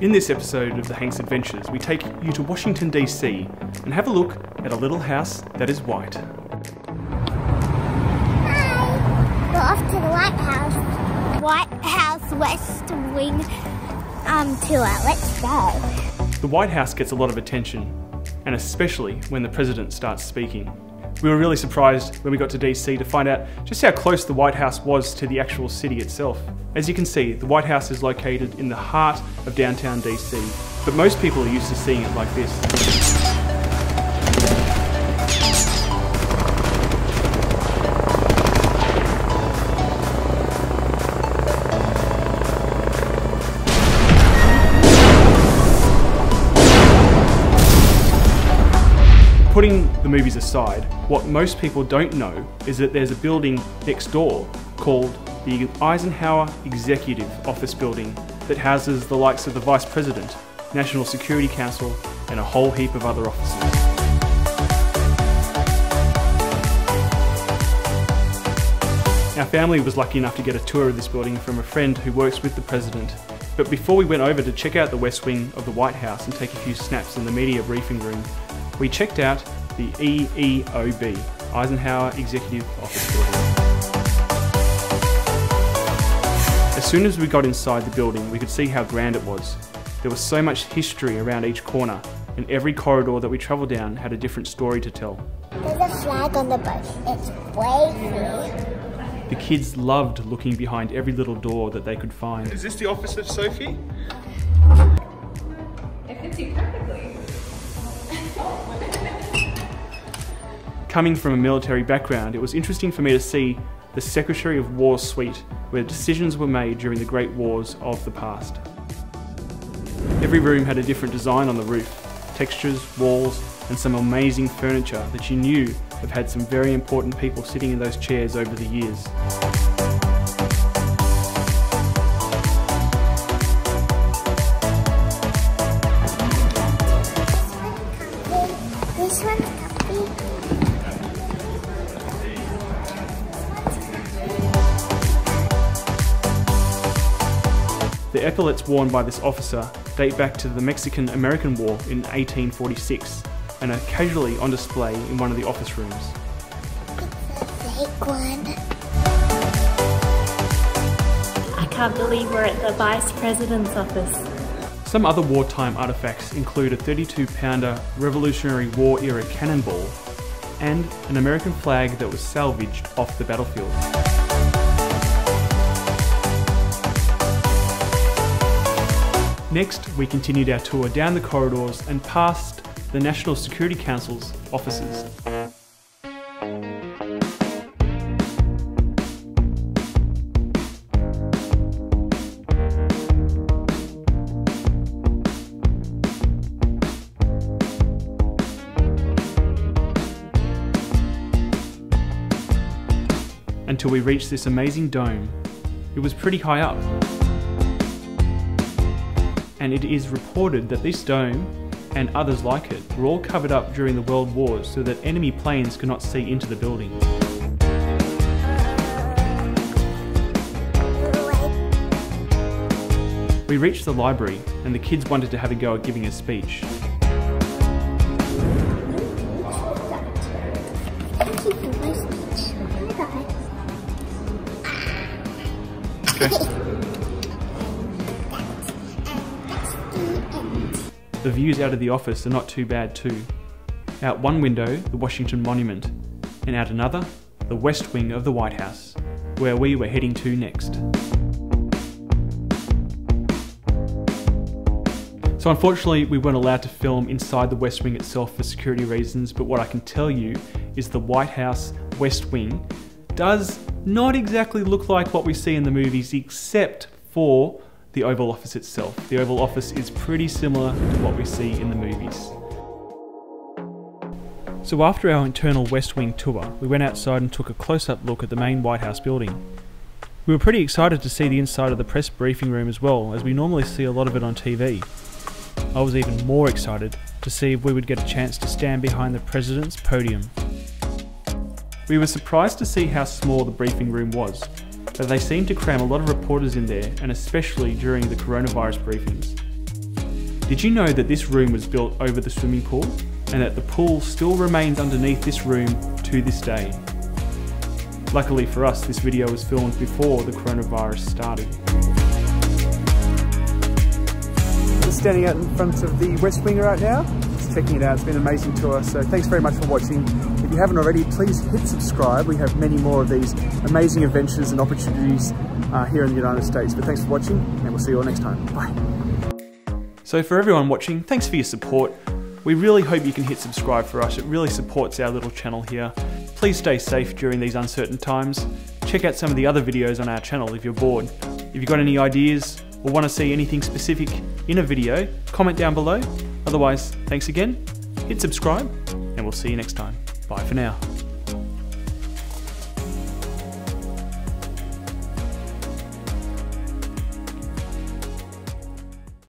In this episode of The Hanks Adventures, we take you to Washington, D.C. and have a look at a little house that is white. Hi! We're off to the White House. White House West Wing um, tour. Let's go. The White House gets a lot of attention, and especially when the president starts speaking. We were really surprised when we got to DC to find out just how close the White House was to the actual city itself. As you can see, the White House is located in the heart of downtown DC, but most people are used to seeing it like this. Putting the movies aside, what most people don't know is that there's a building next door called the Eisenhower Executive Office Building that houses the likes of the Vice President, National Security Council, and a whole heap of other offices. Our family was lucky enough to get a tour of this building from a friend who works with the President. But before we went over to check out the West Wing of the White House and take a few snaps in the media briefing room, we checked out the EEOB, Eisenhower Executive Office Building. As soon as we got inside the building, we could see how grand it was. There was so much history around each corner, and every corridor that we travelled down had a different story to tell. There's a flag on the boat. It's wavy. The kids loved looking behind every little door that they could find. Is this the office of Sophie? It fits you perfectly. Coming from a military background, it was interesting for me to see the Secretary of War suite where decisions were made during the great wars of the past. Every room had a different design on the roof, textures, walls, and some amazing furniture that you knew have had some very important people sitting in those chairs over the years. The epaulets worn by this officer date back to the Mexican-American War in 1846 and are casually on display in one of the office rooms. It's a fake one. I can't believe we're at the Vice President's office. Some other wartime artifacts include a 32 pounder Revolutionary War era cannonball and an American flag that was salvaged off the battlefield. Next, we continued our tour down the corridors and past the National Security Council's offices. until we reached this amazing dome. It was pretty high up. And it is reported that this dome and others like it were all covered up during the World Wars so that enemy planes could not see into the building. We reached the library and the kids wanted to have a go at giving a speech. Thank The views out of the office are not too bad too. Out one window, the Washington Monument, and out another, the West Wing of the White House, where we were heading to next. So unfortunately, we weren't allowed to film inside the West Wing itself for security reasons, but what I can tell you is the White House West Wing does not exactly look like what we see in the movies, except for the Oval Office itself. The Oval Office is pretty similar to what we see in the movies. So after our internal West Wing tour, we went outside and took a close-up look at the main White House building. We were pretty excited to see the inside of the press briefing room as well, as we normally see a lot of it on TV. I was even more excited to see if we would get a chance to stand behind the President's podium. We were surprised to see how small the briefing room was, but they seem to cram a lot of reporters in there, and especially during the coronavirus briefings. Did you know that this room was built over the swimming pool and that the pool still remains underneath this room to this day? Luckily for us, this video was filmed before the coronavirus started. We're standing out in front of the West Wing right now, just checking it out. It's been an amazing tour. So thanks very much for watching. If you haven't already, please hit subscribe. We have many more of these amazing adventures and opportunities uh, here in the United States. But thanks for watching, and we'll see you all next time. Bye. So for everyone watching, thanks for your support. We really hope you can hit subscribe for us. It really supports our little channel here. Please stay safe during these uncertain times. Check out some of the other videos on our channel if you're bored. If you've got any ideas or want to see anything specific in a video, comment down below. Otherwise, thanks again, hit subscribe, and we'll see you next time. Bye for now.